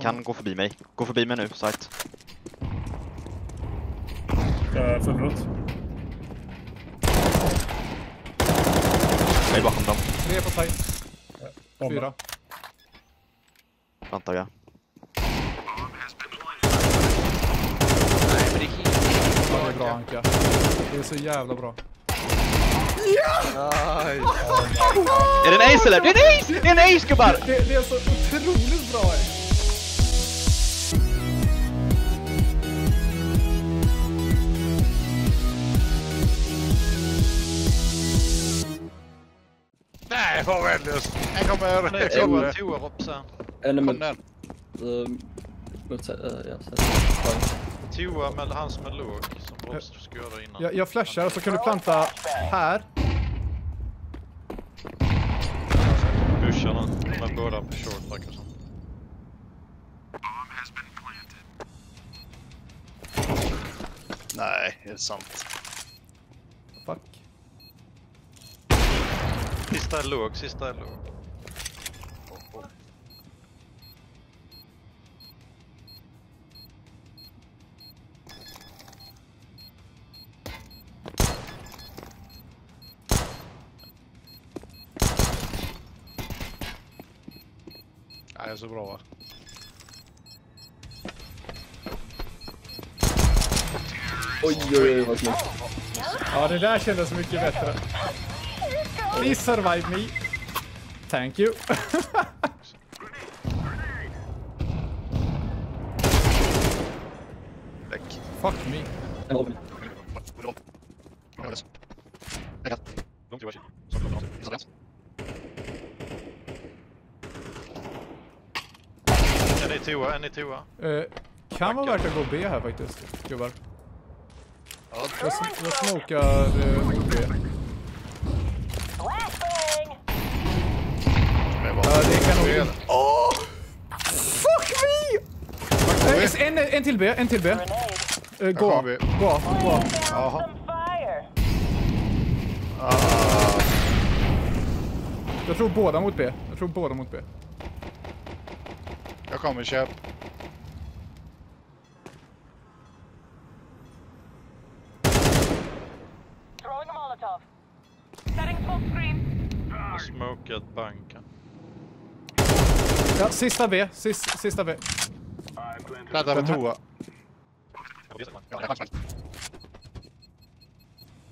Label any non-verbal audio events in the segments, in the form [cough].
Kan gå förbi mig. Gå förbi mig nu, sight. Uh, Fullrot. Jag är bakom dem. Tre på site. Bomba. Fyra. Väntar jag. Nej, men det är helt... Ja, det är bra Anka. Det är så jävla bra. Nice. Är det en ace eller? Det är en ace! Det är en ace gubbar! Det, det är så Nej, vad vänligt! Han kommer... Nej, toa, toa. Enemy. Kom den. Låt säga, uh, ja, så. Toa med han som är låg, som Ropsa ska göra innan. Jag, jag flashar och så kan du planta här. Pushar den. De är båda på short, verkar det som. Nej, är det sant? Fuck. Sista är låg, sista är låg. Nej, så bra va? Oj, oj, oj, vad snyggt. Ja, det där kändes mycket bättre. Please survive me. Thank you. Fuck me. En i toa, en i toa. Eh, kan vara värt att gå B här faktiskt, gubbar. Jag, sm- jag smokar uh, B. Det var... Ja, det kan nog... Fel. Åh! Fuck me! Eh, en, till B, en till B. Eh, gå, B. gå, gå. Jaha. Jag tror båda mot B. Jag tror båda mot B. Jag kommer köp. Throwing a Molotov. Setting full screen. Smokat banken. Ja, sista B, sis, sista B. Planta för toa.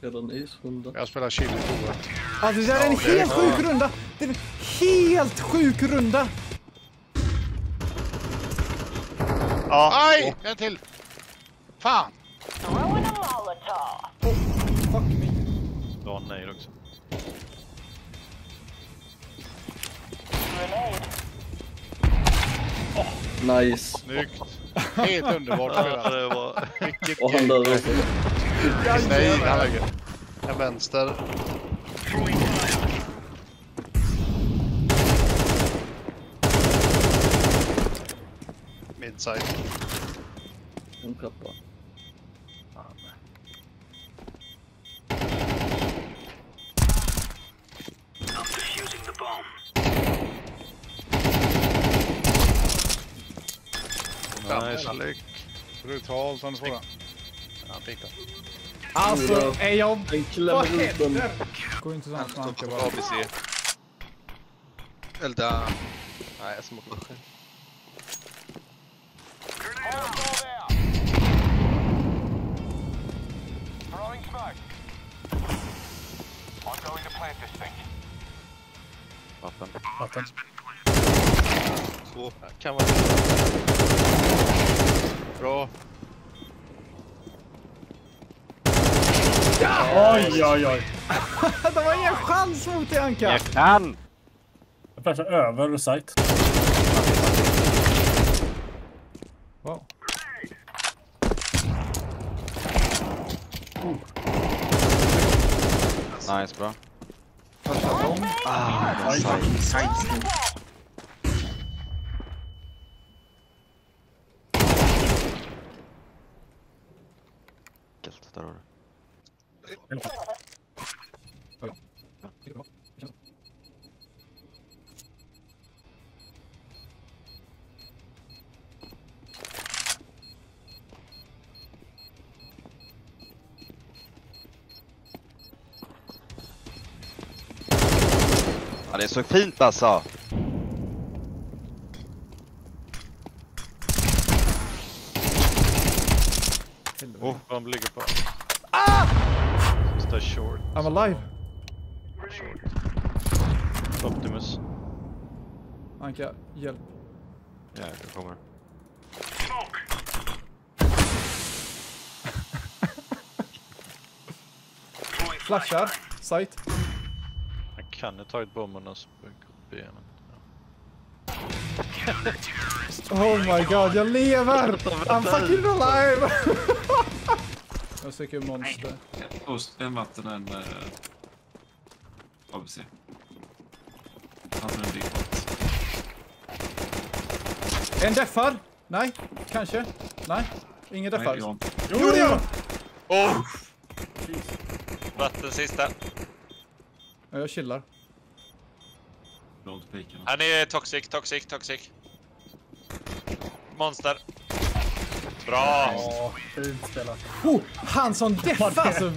Redan isrunda. Jag spelar chill i toa. Alltså det är en helt sjuk runda! Det är en helt sjuk runda! Ja. Aj! En till! Fan! Molotov. Fuck me. Du har nej också. Grenade. Nice. Snyggt! Helt underbart spelat. det var... Vilket Och han dör också. Nej, han lägger. En vänster. Midside. En trappa. Nice. Snyggt. Brutalt som du får den. Ja, Han fick den. Alltså, är jag... En Vad klämmer ut den. händer? Går inte sånt som Anka bara. ABC. Eller där. Nej, jag smockar själv. Throwing smoke. I'm going to plant this thing. Vatten. Vatten. Två. Kan vara... Bra. Oj, oj, oj. [laughs] De har ingen chans mot dig Anka! Jag kan! Jag flashar över site. Wow. Nice bra. Enkelt, där har du. Eller Ja, det är så fint alltså. Helvete, oh. vad ligger på. I'm alive. Optimus. Anka, hjälp. Ja, jag kommer. [laughs] Flashar. Sight. Han kan ju tagit bomben och sprungit upp igen. [laughs] Oh my god, jag lever! I'm fucking alive! [laughs] jag söker monster. En ost, en vatten och en uh, ABC. Han som en big pot. En deffar? Nej, kanske. Nej, ingen Nej, deffar. jag inte. Jo, det gör han! Oh! Vatten sista. Ja, jag chillar. Han är toxic, toxic, toxic. Monster. Bra! Ja, fint spelat. Oh, han som deffar alltså!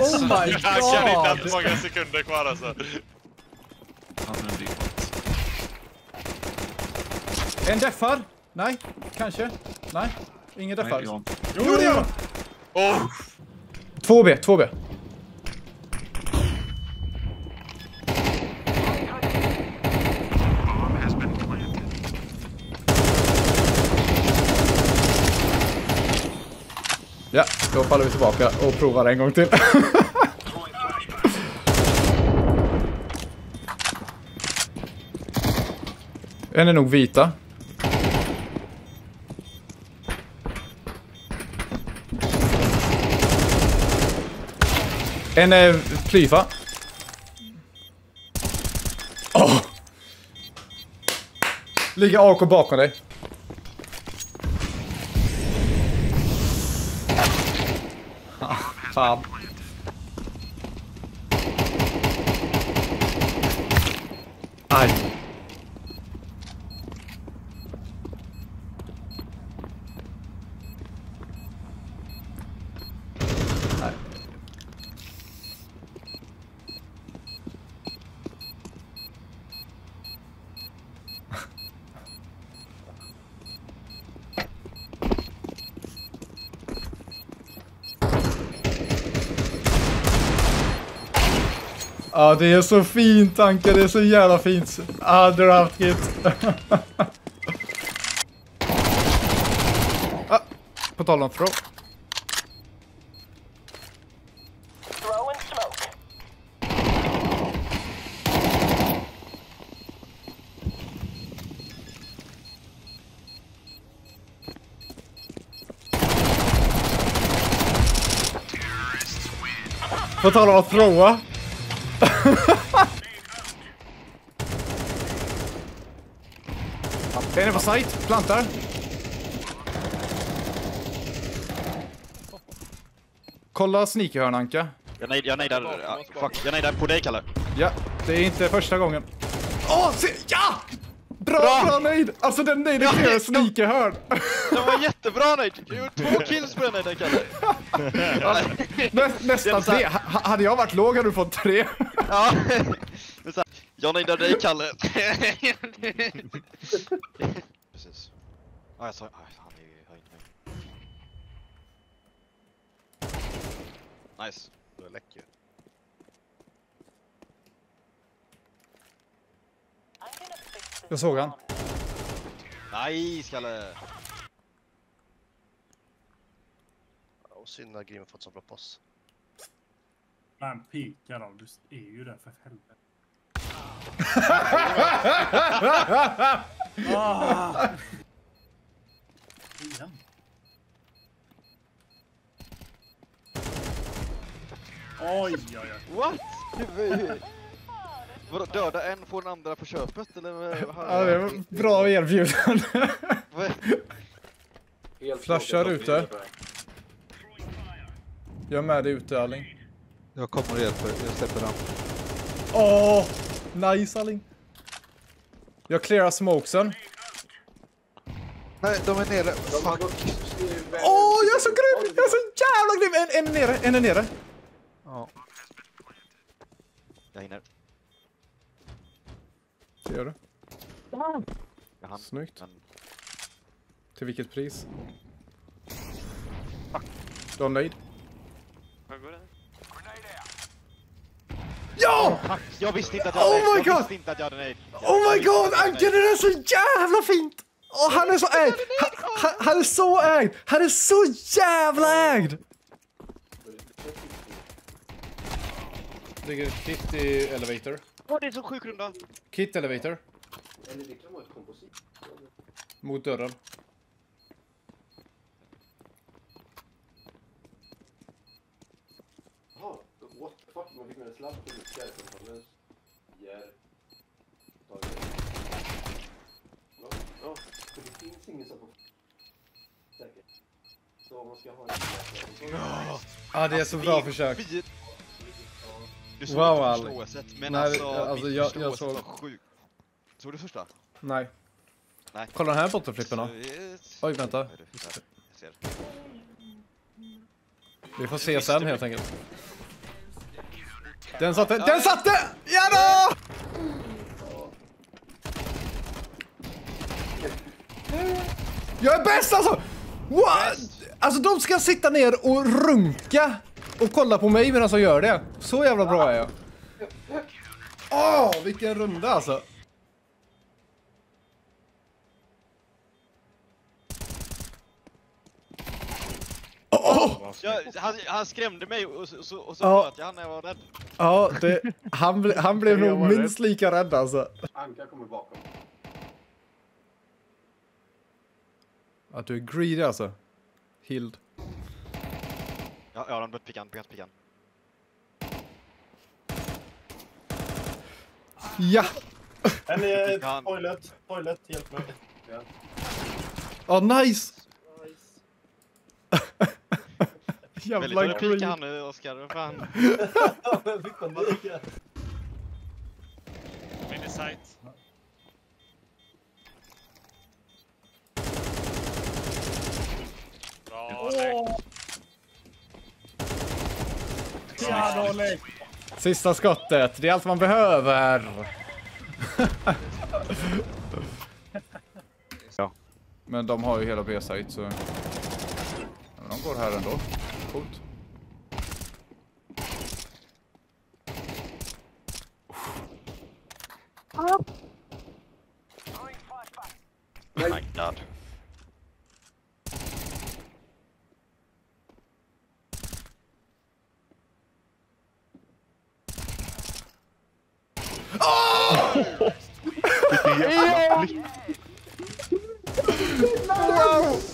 Oh my [laughs] Han kan inte ha god! många sekunder kvar alltså. En deffar? Nej, kanske. Nej, ingen deffar. jag. Jo, det gör han! Oh! 2B, 2B. Ja, då faller vi tillbaka och provar en gång till. En [laughs] är nog vita. En är plyfa. Åh! Ligger AK bakom dig. Ah, Fan. Ja, det är så fint Anka, det är så jävla fint. Ah, draft kit. ah, på tal om throw. På tal om att throwa. En är på site, plantar. Kolla sneakerhörn Anka. Jag nej- jag Fuck, jag nejdar på dig Kalle. Ja, det är inte första gången. Åh, se! Ja! Bra, bra nöjd! Alltså den nejden Ja, kräver det- sneakerhörn. [laughs] Den var jättebra nöjd! Du gjorde två kills på den nejden Kalle. [laughs] Ja, Nä, nästan tre. Ha, hade jag varit låg hade du fått tre. Ja. [laughs] Jag nejdar dig Kalle. [laughs] Precis. Ja, jag sa... ah, Han är ju höjd mig. Nice. Det läcker. Jag såg han. Nice Kalle! Och synd att Grim fått så bra pass. Men pika då, du är ju där för helvete. Ah. Oj, oj, oj. What? Vadå, döda en, få den andra på köpet eller? vad- Ja, det var bra erbjudande. Flashar ute. Jag är med dig ute Alling. Jag kommer och hjälper, jag släpper den. Åh, nice Alling. Jag clearar smokesen. Nej, de är nere. Fuck. Åh, jag är så grym! Jag är så jävla grym! En, en är nere, en är nere. Ja. Jag hinner. Det gör du. Jag hann. Snyggt. Men... Till vilket pris? Du har nöjd? Var går det? Ja! Jag visste inte att jag Oh hade my Jag God! visste inte att jag hade nej. Oh my god! Anken, det är så jävla fint! Och han är så ägd! Han, han, han är så ägd! Han är så jävla ägd! Ligger kit i elevator. Åh, det är så sjuk runda. Kit elevator. Mot dörren. Ja, det är så bra försök. Du såg Wow, inte förståelset, men Nej, alltså, alltså, min jag- jag såg- var sjuk. Såg du första? Nej. Nej. Kolla den här bottenflippen då. Så, eh, Oj, vänta. det? Vi får se sen helt enkelt. Den satte! Den satte! Ja då! Jag är bäst alltså! What? Alltså de ska sitta ner och runka och kolla på mig medan jag gör det. Så jävla bra är jag. Åh, vilken runda alltså. Ja, han, han skrämde mig och, så- och, så- och så Ja. sköt jag han när jag var rädd. Ja, det, han, ble, han blev nog minst lika rädd alltså. Anka kommer bakom. Att du är greedy alltså. Hild. Ja, ja de började picka han, picka han, picka han. Ja! En i toilet. Toilet, hjälp mig. Åh, nice! Väldigt [laughs] Jävla pika greedy. han nu, Oskar. Fan. [laughs] Fick panik. Min i sight. Bra, Alex. Ja, dåligt. Sista skottet, det är allt man behöver. ja. Men de har ju hela B-site så... Men de går här ändå. faute. Oh. my god. Oh! [laughs] yes, [laughs] wow!